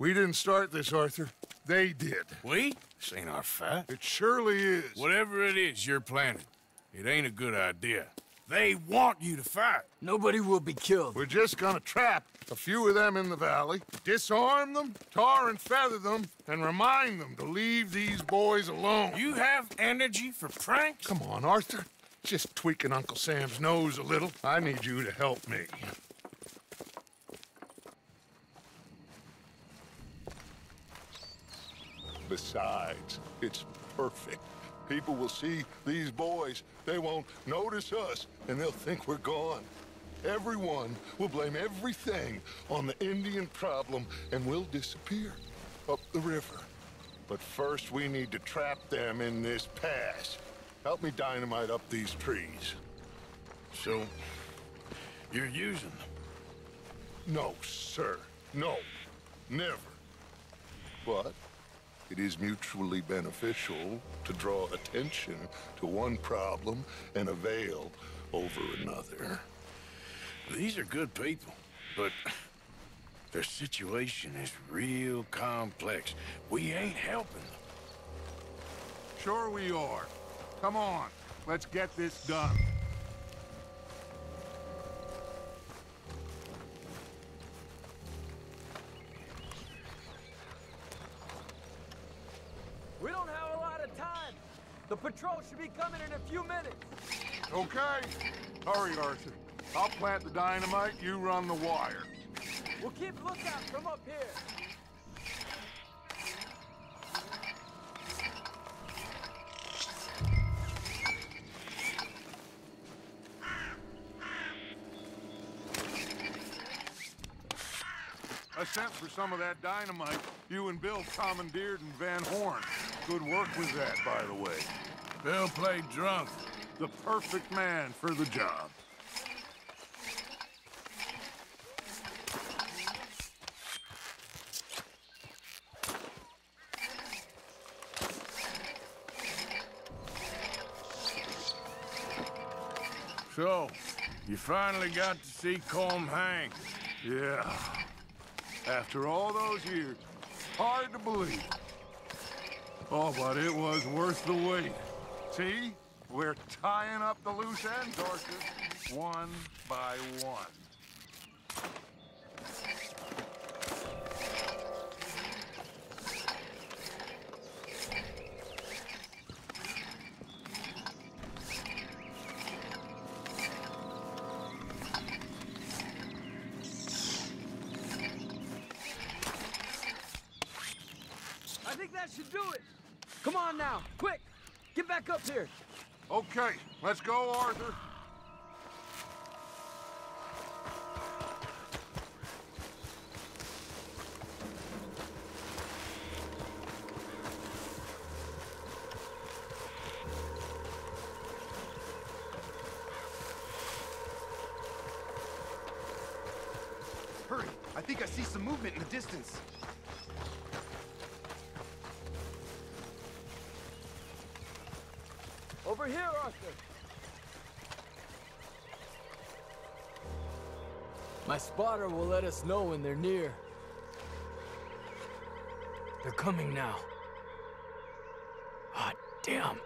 We didn't start this, Arthur. They did. We? This ain't our fight. It surely is. Whatever it is you're planning, it ain't a good idea. They want you to fight. Nobody will be killed. We're just gonna trap a few of them in the valley, disarm them, tar and feather them, and remind them to leave these boys alone. You have energy for pranks? Come on, Arthur. Just tweaking Uncle Sam's nose a little. I need you to help me. Besides, it's perfect. People will see these boys. They won't notice us, and they'll think we're gone. Everyone will blame everything on the Indian problem, and we'll disappear up the river. But first, we need to trap them in this pass. Help me dynamite up these trees. So, you're using them? No, sir. No. Never. But it is mutually beneficial to draw attention to one problem and avail over another. These are good people, but their situation is real complex. We ain't helping them. Sure we are. Come on, let's get this done. The patrol should be coming in a few minutes. Okay. Hurry, Arthur. I'll plant the dynamite, you run the wire. We'll keep lookout from up here. I sent for some of that dynamite you and Bill commandeered in Van Horn. Good work with that, by the way. Bill played drunk. The perfect man for the job. So, you finally got to see Colm hang. Yeah. After all those years, hard to believe. Oh, but it was worth the wait. See? We're tying up the loose ends, Arthur. One by one. I think that should do it. Come on now, quick. Get back up here. Okay, let's go, Arthur. Hurry! I think I see some movement in the distance. Over here, Arthur. My spotter will let us know when they're near. They're coming now. Ah, damn.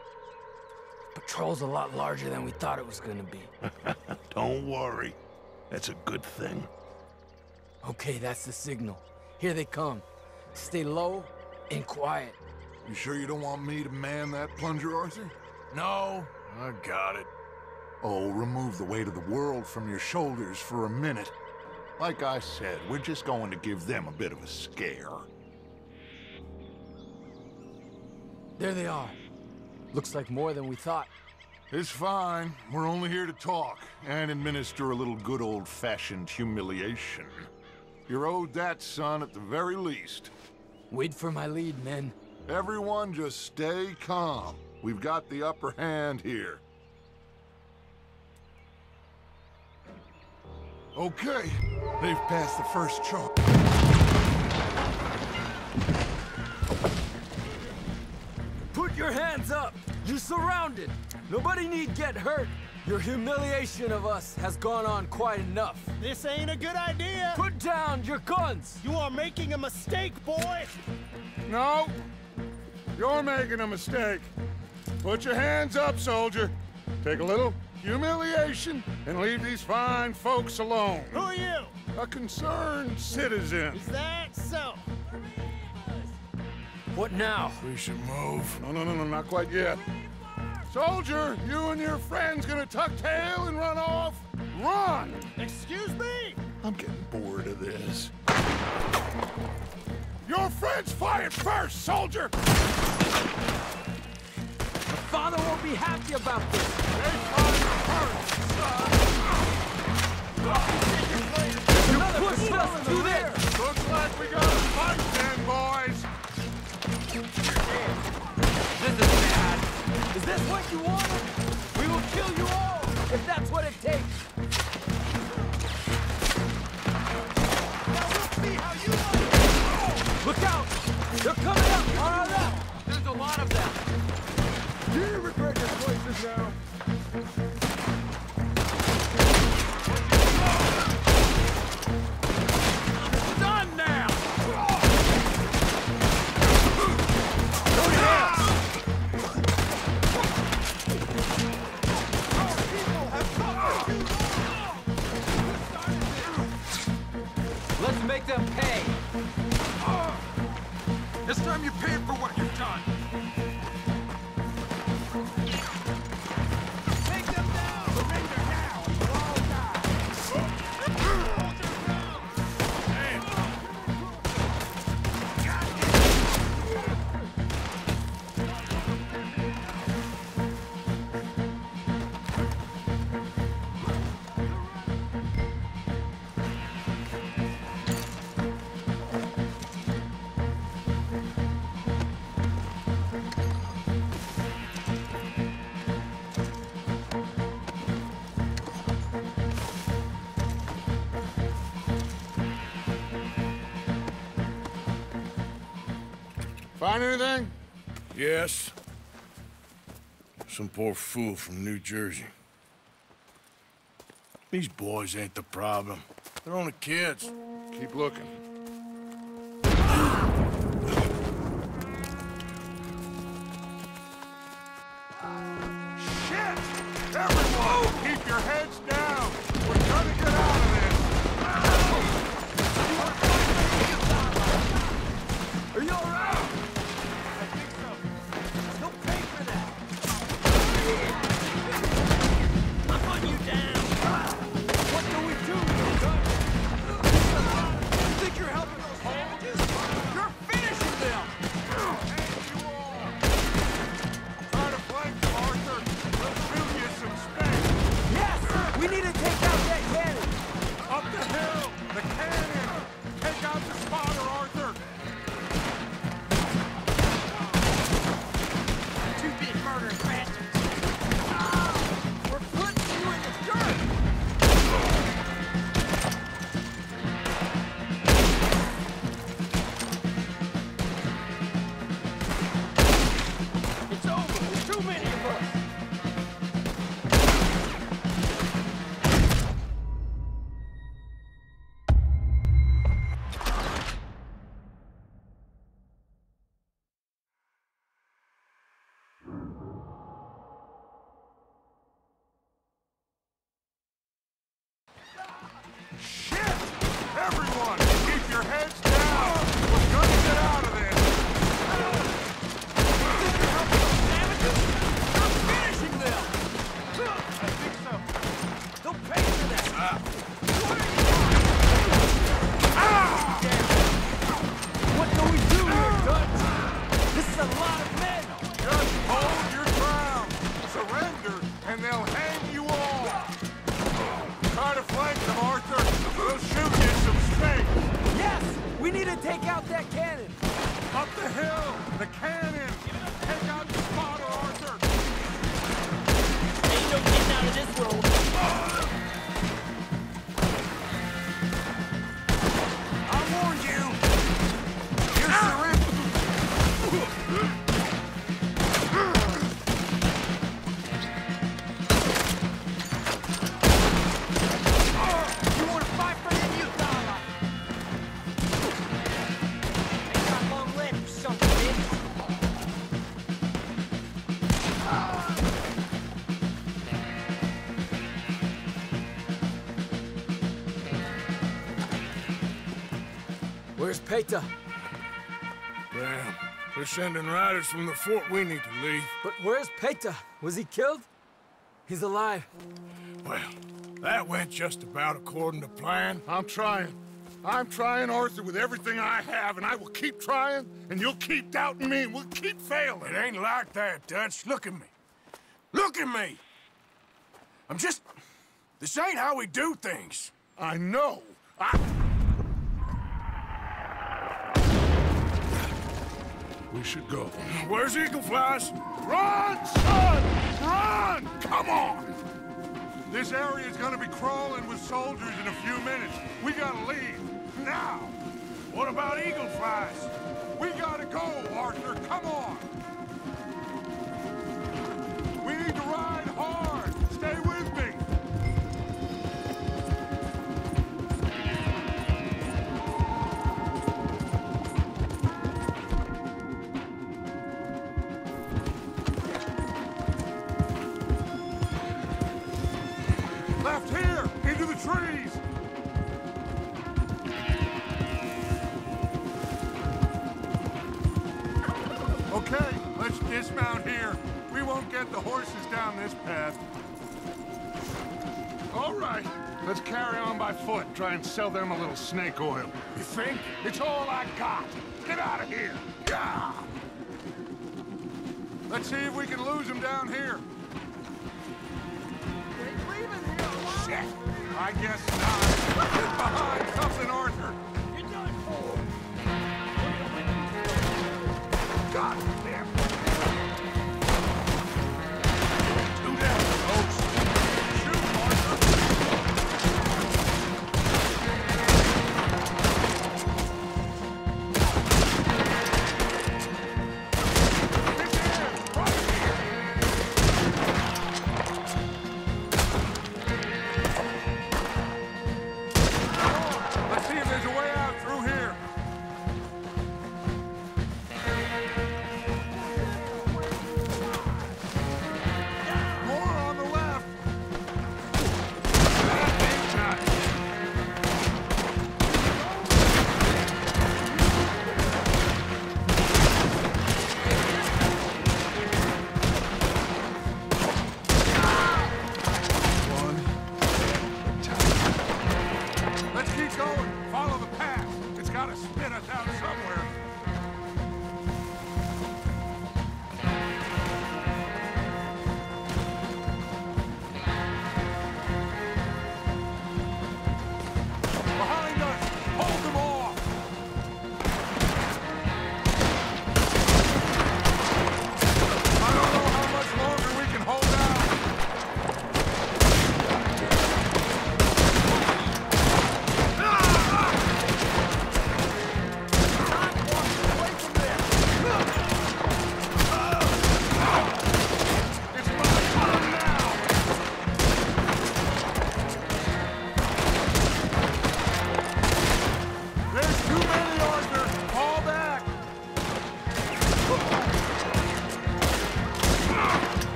Patrol's a lot larger than we thought it was gonna be. Don't worry. That's a good thing. Okay, that's the signal. Here they come. Stay low and quiet. You sure you don't want me to man that plunger, Arthur? No, I got it. Oh, remove the weight of the world from your shoulders for a minute. Like I said, we're just going to give them a bit of a scare. There they are. Looks like more than we thought. It's fine. We're only here to talk and administer a little good old-fashioned humiliation. You're owed that, son, at the very least. Wait for my lead, men. Everyone just stay calm. We've got the upper hand here. Okay, they've passed the first chalk. Put your hands up! You're surrounded! Nobody need get hurt! Your humiliation of us has gone on quite enough. This ain't a good idea! Put down your guns! You are making a mistake, boy! No! You're making a mistake. Put your hands up, soldier. Take a little humiliation and leave these fine folks alone. Who are you? A concerned citizen. Is that so? What now? We should move. No, no, no, no, not quite yet. Soldier, you and your friends gonna tuck tail and run off? Run! Excuse me? I'm getting bored of this. Your friends fired first, soldier! father won't be happy about this. You pushed us to this. Looks like we got a fight then, boys. This is bad. Is this what you wanted? We will kill you down. Find anything? Yes. Some poor fool from New Jersey. These boys ain't the problem. They're only kids. Keep looking. Paytah? Damn. They're sending riders from the fort. We need to leave. But where's Paytah? Was he killed? He's alive. Well, that went just about according to plan. I'm trying. I'm trying, Arthur, with everything I have, and I will keep trying, and you'll keep doubting me, and we'll keep failing. It ain't like that, Dutch. Look at me. Look at me! I'm just... This ain't how we do things. I know. I... We should go. Where's Eagle Flies? Run, son! Run! Come on! This area is gonna be crawling with soldiers in a few minutes. We gotta leave. Now! What about Eagle Flies? We gotta go, Arthur. Come on! We need to ride hard. We won't get the horses down this path. All right, let's carry on by foot. Try and sell them a little snake oil. You think? It's all I got. Get out of here. Yeah. Let's see if we can lose them down here. Shit! I guess not. Get behind something, Arthur.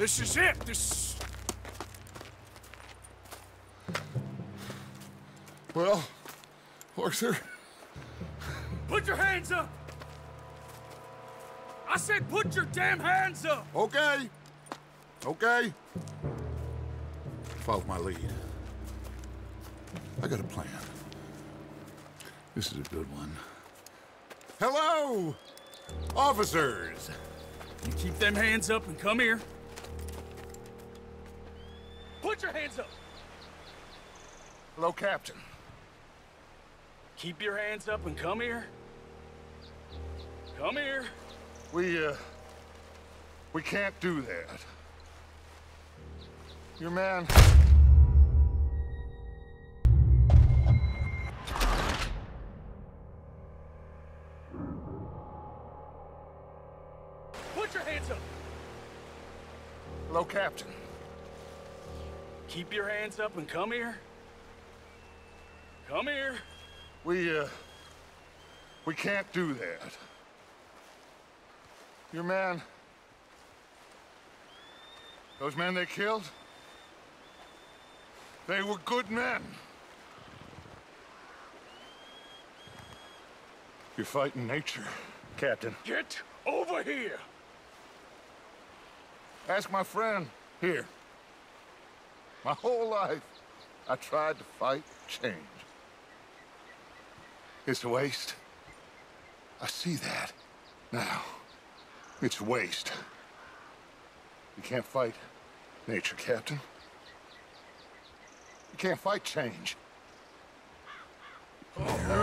This is it. This... Well, Arthur, Put your hands up! I said put your damn hands up! okay. Okay. Follow my lead. I got a plan. This is a good one. Hello, officers. You keep them hands up and come here. Your hands up! Hello, Captain. Keep your hands up and come here. Come here. We, uh... We can't do that. Your man... Put your hands up! Hello, Captain. Keep your hands up and come here. Come here. We, uh... We can't do that. Your man... Those men they killed? They were good men. You're fighting nature, Captain. Get over here. Ask my friend here. My whole life, I tried to fight change. It's a waste. I see that now. It's waste. You can't fight nature, Captain. You can't fight change. Come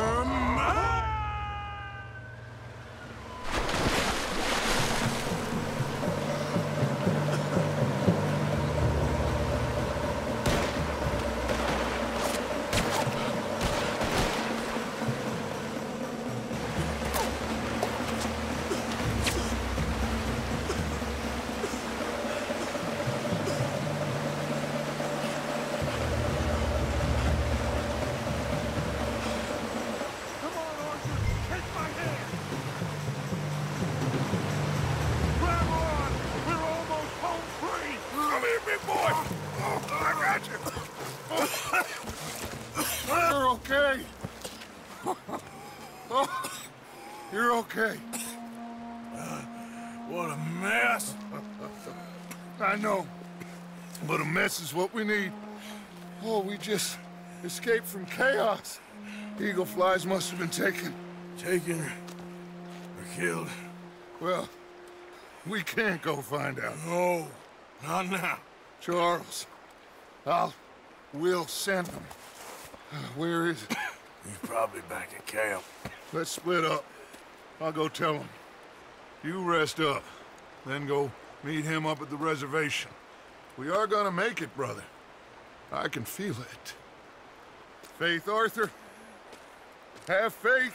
you're okay. What a mess. I know. But a mess is what we need. Oh, we just escaped from chaos. Eagle Flies must have been taken. Taken or killed? Well, we can't go find out. No, not now. Charles, I'll... We'll send them. Uh, Where is it? He's probably back at camp. Let's split up. I'll go tell him. You rest up. Then go meet him up at the reservation. We are gonna make it, brother. I can feel it. Faith, Arthur. Have faith.